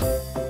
Música